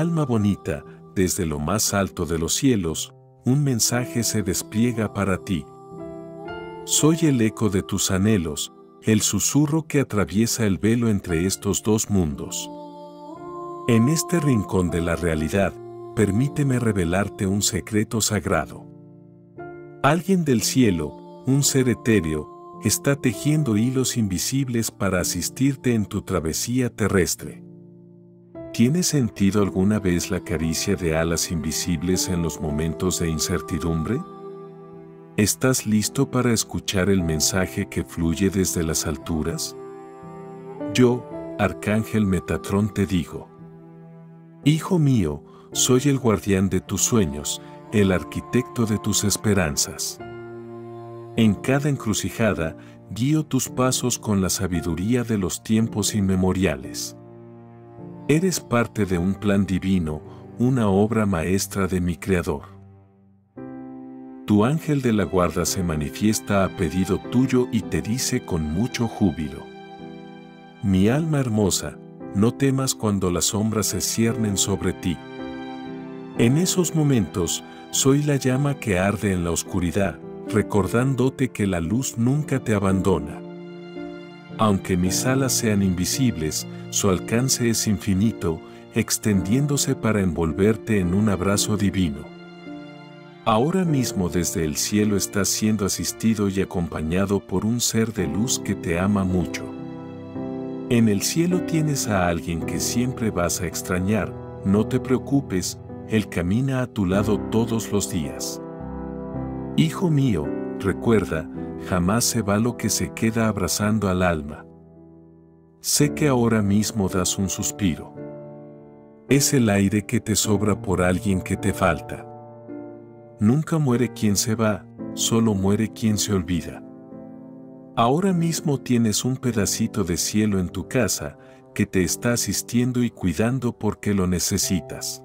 Alma bonita, desde lo más alto de los cielos, un mensaje se despliega para ti. Soy el eco de tus anhelos, el susurro que atraviesa el velo entre estos dos mundos. En este rincón de la realidad, permíteme revelarte un secreto sagrado. Alguien del cielo, un ser etéreo, está tejiendo hilos invisibles para asistirte en tu travesía terrestre. ¿Tiene sentido alguna vez la caricia de alas invisibles en los momentos de incertidumbre? ¿Estás listo para escuchar el mensaje que fluye desde las alturas? Yo, Arcángel Metatrón, te digo. Hijo mío, soy el guardián de tus sueños, el arquitecto de tus esperanzas. En cada encrucijada, guío tus pasos con la sabiduría de los tiempos inmemoriales. Eres parte de un plan divino, una obra maestra de mi Creador. Tu ángel de la guarda se manifiesta a pedido tuyo y te dice con mucho júbilo. Mi alma hermosa, no temas cuando las sombras se ciernen sobre ti. En esos momentos, soy la llama que arde en la oscuridad, recordándote que la luz nunca te abandona. Aunque mis alas sean invisibles, su alcance es infinito, extendiéndose para envolverte en un abrazo divino. Ahora mismo desde el cielo estás siendo asistido y acompañado por un ser de luz que te ama mucho. En el cielo tienes a alguien que siempre vas a extrañar, no te preocupes, Él camina a tu lado todos los días. Hijo mío, recuerda, jamás se va lo que se queda abrazando al alma. Sé que ahora mismo das un suspiro. Es el aire que te sobra por alguien que te falta. Nunca muere quien se va, solo muere quien se olvida. Ahora mismo tienes un pedacito de cielo en tu casa que te está asistiendo y cuidando porque lo necesitas.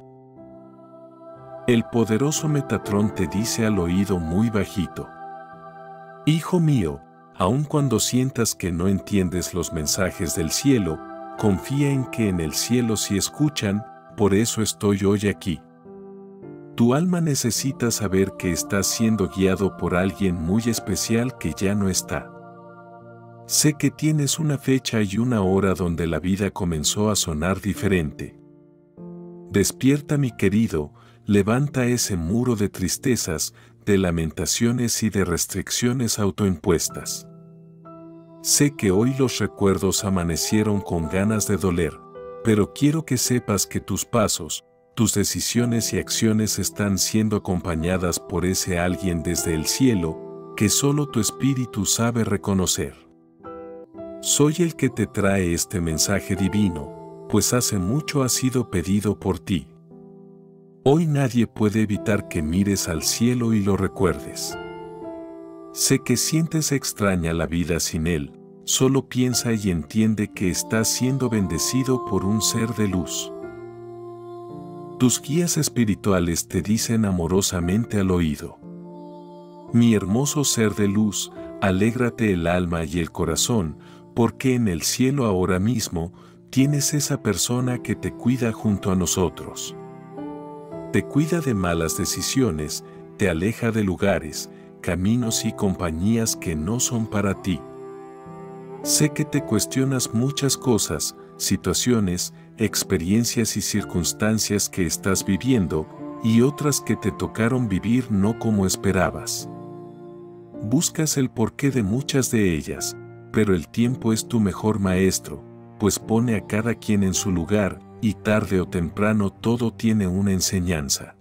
El poderoso Metatrón te dice al oído muy bajito, Hijo mío, aun cuando sientas que no entiendes los mensajes del cielo, confía en que en el cielo sí escuchan, por eso estoy hoy aquí. Tu alma necesita saber que estás siendo guiado por alguien muy especial que ya no está. Sé que tienes una fecha y una hora donde la vida comenzó a sonar diferente. Despierta mi querido, levanta ese muro de tristezas, de lamentaciones y de restricciones autoimpuestas. Sé que hoy los recuerdos amanecieron con ganas de doler, pero quiero que sepas que tus pasos, tus decisiones y acciones están siendo acompañadas por ese alguien desde el cielo, que solo tu espíritu sabe reconocer. Soy el que te trae este mensaje divino, pues hace mucho ha sido pedido por ti. Hoy nadie puede evitar que mires al cielo y lo recuerdes. Sé que sientes extraña la vida sin Él, solo piensa y entiende que estás siendo bendecido por un ser de luz. Tus guías espirituales te dicen amorosamente al oído. Mi hermoso ser de luz, alégrate el alma y el corazón, porque en el cielo ahora mismo tienes esa persona que te cuida junto a nosotros te cuida de malas decisiones, te aleja de lugares, caminos y compañías que no son para ti. Sé que te cuestionas muchas cosas, situaciones, experiencias y circunstancias que estás viviendo y otras que te tocaron vivir no como esperabas. Buscas el porqué de muchas de ellas, pero el tiempo es tu mejor maestro, pues pone a cada quien en su lugar y tarde o temprano todo tiene una enseñanza.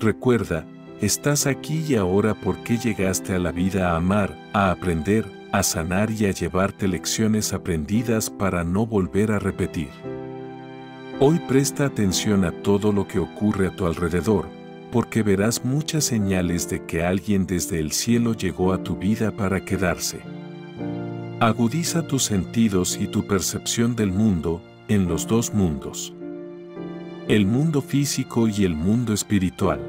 Recuerda, estás aquí y ahora porque llegaste a la vida a amar, a aprender, a sanar y a llevarte lecciones aprendidas para no volver a repetir. Hoy presta atención a todo lo que ocurre a tu alrededor, porque verás muchas señales de que alguien desde el cielo llegó a tu vida para quedarse. Agudiza tus sentidos y tu percepción del mundo, en los dos mundos. El mundo físico y el mundo espiritual.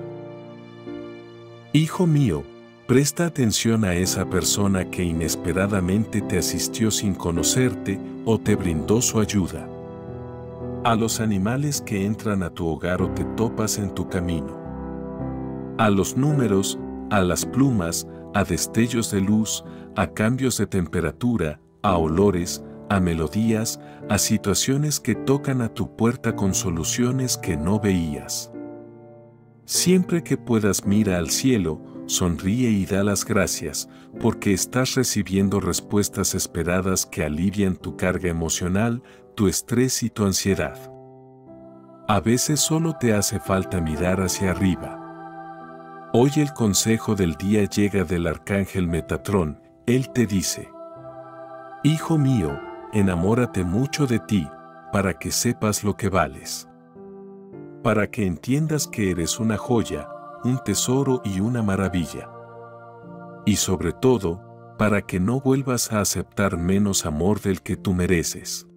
Hijo mío, presta atención a esa persona que inesperadamente te asistió sin conocerte o te brindó su ayuda. A los animales que entran a tu hogar o te topas en tu camino. A los números, a las plumas, a destellos de luz, a cambios de temperatura, a olores, a melodías, a situaciones que tocan a tu puerta con soluciones que no veías. Siempre que puedas mira al cielo, sonríe y da las gracias, porque estás recibiendo respuestas esperadas que alivian tu carga emocional, tu estrés y tu ansiedad. A veces solo te hace falta mirar hacia arriba. Hoy el consejo del día llega del arcángel Metatrón, él te dice, Hijo mío, enamórate mucho de ti, para que sepas lo que vales. Para que entiendas que eres una joya, un tesoro y una maravilla. Y sobre todo, para que no vuelvas a aceptar menos amor del que tú mereces.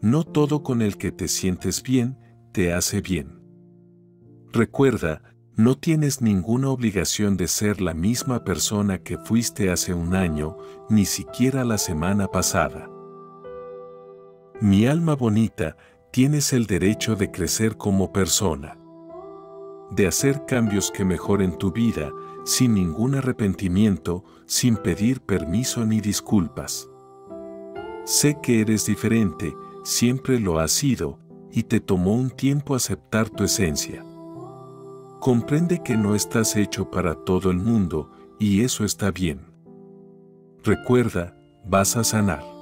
No todo con el que te sientes bien, te hace bien. Recuerda, no tienes ninguna obligación de ser la misma persona que fuiste hace un año, ni siquiera la semana pasada. Mi alma bonita, tienes el derecho de crecer como persona. De hacer cambios que mejoren tu vida, sin ningún arrepentimiento, sin pedir permiso ni disculpas. Sé que eres diferente, siempre lo has sido, y te tomó un tiempo aceptar tu esencia. Comprende que no estás hecho para todo el mundo, y eso está bien. Recuerda, vas a sanar.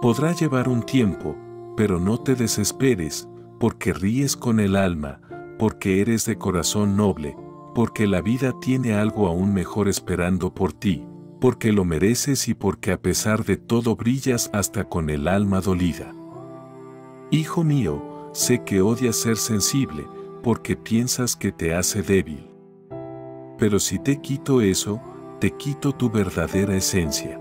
Podrá llevar un tiempo, pero no te desesperes, porque ríes con el alma, porque eres de corazón noble, porque la vida tiene algo aún mejor esperando por ti, porque lo mereces y porque a pesar de todo brillas hasta con el alma dolida. Hijo mío, sé que odias ser sensible, porque piensas que te hace débil. Pero si te quito eso, te quito tu verdadera esencia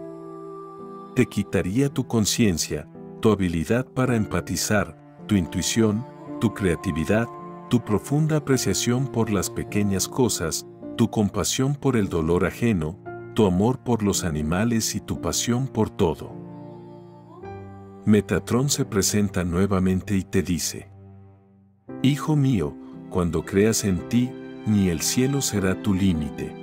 te quitaría tu conciencia, tu habilidad para empatizar, tu intuición, tu creatividad, tu profunda apreciación por las pequeñas cosas, tu compasión por el dolor ajeno, tu amor por los animales y tu pasión por todo. Metatrón se presenta nuevamente y te dice, Hijo mío, cuando creas en ti, ni el cielo será tu límite.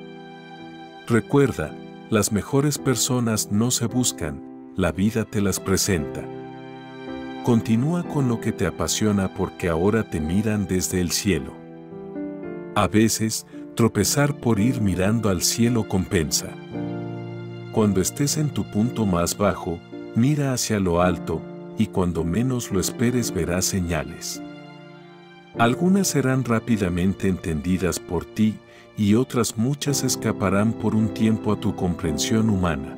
Recuerda, las mejores personas no se buscan, la vida te las presenta. Continúa con lo que te apasiona porque ahora te miran desde el cielo. A veces, tropezar por ir mirando al cielo compensa. Cuando estés en tu punto más bajo, mira hacia lo alto, y cuando menos lo esperes verás señales. Algunas serán rápidamente entendidas por ti y otras muchas escaparán por un tiempo a tu comprensión humana.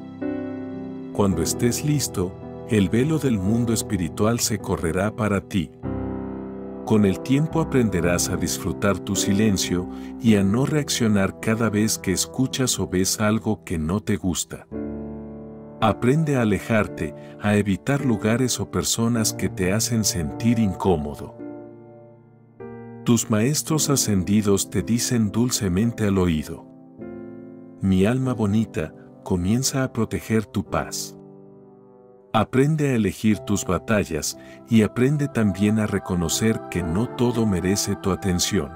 Cuando estés listo, el velo del mundo espiritual se correrá para ti. Con el tiempo aprenderás a disfrutar tu silencio y a no reaccionar cada vez que escuchas o ves algo que no te gusta. Aprende a alejarte, a evitar lugares o personas que te hacen sentir incómodo. Tus maestros ascendidos te dicen dulcemente al oído. Mi alma bonita, comienza a proteger tu paz. Aprende a elegir tus batallas y aprende también a reconocer que no todo merece tu atención.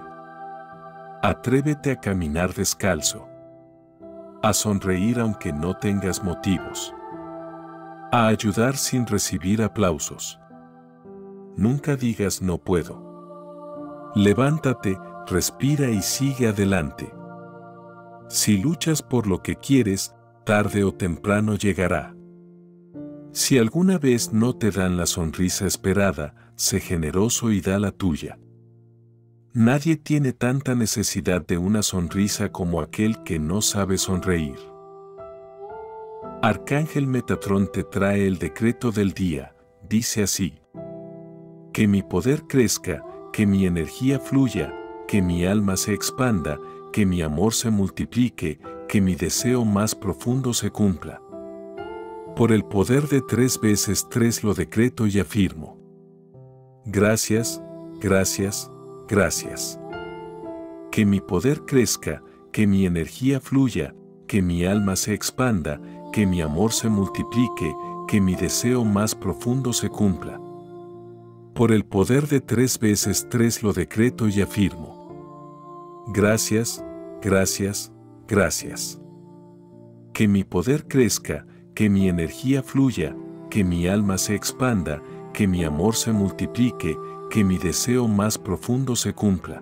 Atrévete a caminar descalzo. A sonreír aunque no tengas motivos. A ayudar sin recibir aplausos. Nunca digas no puedo. Levántate, respira y sigue adelante. Si luchas por lo que quieres, tarde o temprano llegará. Si alguna vez no te dan la sonrisa esperada, sé generoso y da la tuya. Nadie tiene tanta necesidad de una sonrisa como aquel que no sabe sonreír. Arcángel Metatrón te trae el decreto del día, dice así. Que mi poder crezca, que mi energía fluya, que mi alma se expanda, que mi amor se multiplique, que mi deseo más profundo se cumpla. Por el poder de tres veces tres lo decreto y afirmo. Gracias, gracias, gracias. Que mi poder crezca, que mi energía fluya, que mi alma se expanda, que mi amor se multiplique, que mi deseo más profundo se cumpla Por el poder de tres veces tres lo decreto y afirmo. Gracias, gracias, gracias. Que mi poder crezca, que mi energía fluya, que mi alma se expanda, que mi amor se multiplique, que mi deseo más profundo se cumpla.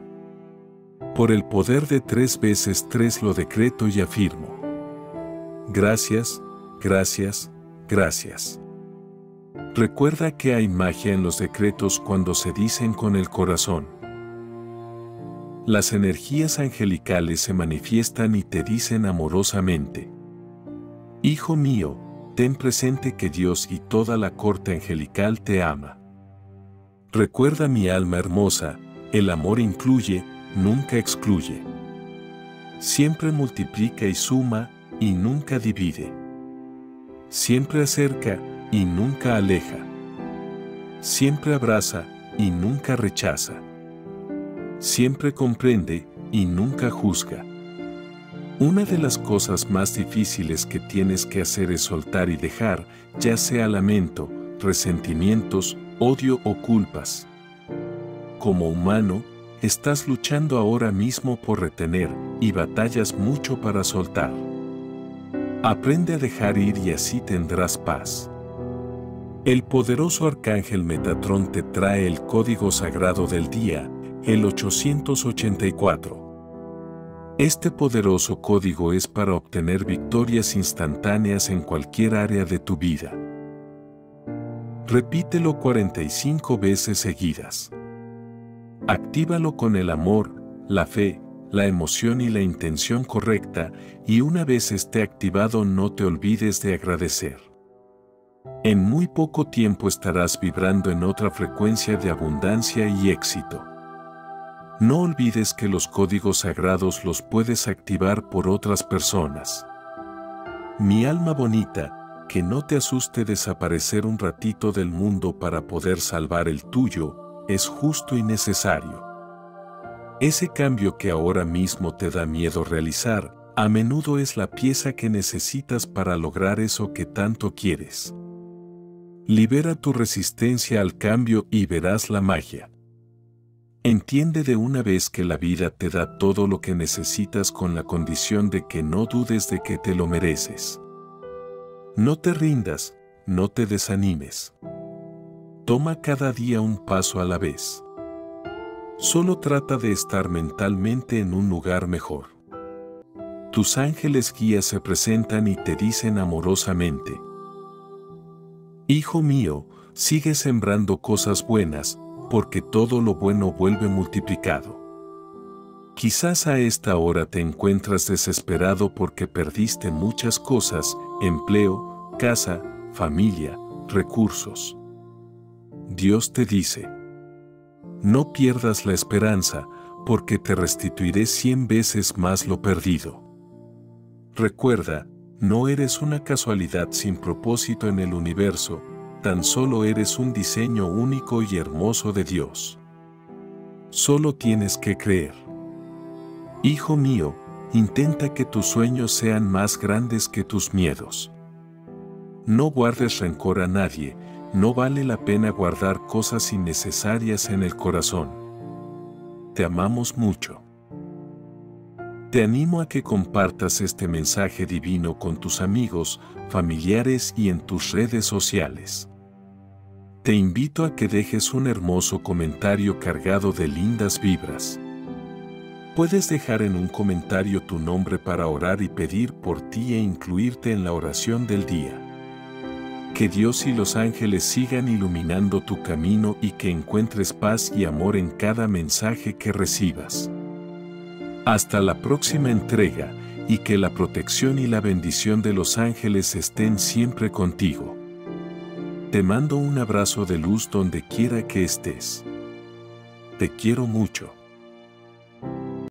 Por el poder de tres veces tres lo decreto y afirmo. Gracias, gracias, gracias. Recuerda que hay magia en los decretos cuando se dicen con el corazón. Las energías angelicales se manifiestan y te dicen amorosamente. Hijo mío, ten presente que Dios y toda la corte angelical te ama. Recuerda mi alma hermosa, el amor incluye, nunca excluye. Siempre multiplica y suma, y nunca divide. Siempre acerca, y nunca aleja. Siempre abraza y nunca rechaza. Siempre comprende y nunca juzga. Una de las cosas más difíciles que tienes que hacer es soltar y dejar, ya sea lamento, resentimientos, odio o culpas. Como humano, estás luchando ahora mismo por retener y batallas mucho para soltar. Aprende a dejar ir y así tendrás paz. El poderoso arcángel Metatrón te trae el código sagrado del día, el 884. Este poderoso código es para obtener victorias instantáneas en cualquier área de tu vida. Repítelo 45 veces seguidas. Actívalo con el amor, la fe, la emoción y la intención correcta y una vez esté activado no te olvides de agradecer. En muy poco tiempo estarás vibrando en otra frecuencia de abundancia y éxito. No olvides que los códigos sagrados los puedes activar por otras personas. Mi alma bonita, que no te asuste desaparecer un ratito del mundo para poder salvar el tuyo, es justo y necesario. Ese cambio que ahora mismo te da miedo realizar, a menudo es la pieza que necesitas para lograr eso que tanto quieres. Libera tu resistencia al cambio y verás la magia. Entiende de una vez que la vida te da todo lo que necesitas con la condición de que no dudes de que te lo mereces. No te rindas, no te desanimes. Toma cada día un paso a la vez. Solo trata de estar mentalmente en un lugar mejor. Tus ángeles guías se presentan y te dicen amorosamente, Hijo mío, sigue sembrando cosas buenas, porque todo lo bueno vuelve multiplicado. Quizás a esta hora te encuentras desesperado porque perdiste muchas cosas, empleo, casa, familia, recursos. Dios te dice, no pierdas la esperanza, porque te restituiré cien veces más lo perdido. Recuerda, no eres una casualidad sin propósito en el universo, tan solo eres un diseño único y hermoso de Dios. Solo tienes que creer. Hijo mío, intenta que tus sueños sean más grandes que tus miedos. No guardes rencor a nadie, no vale la pena guardar cosas innecesarias en el corazón. Te amamos mucho. Te animo a que compartas este mensaje divino con tus amigos, familiares y en tus redes sociales. Te invito a que dejes un hermoso comentario cargado de lindas vibras. Puedes dejar en un comentario tu nombre para orar y pedir por ti e incluirte en la oración del día. Que Dios y los ángeles sigan iluminando tu camino y que encuentres paz y amor en cada mensaje que recibas. Hasta la próxima entrega, y que la protección y la bendición de los ángeles estén siempre contigo. Te mando un abrazo de luz donde quiera que estés. Te quiero mucho.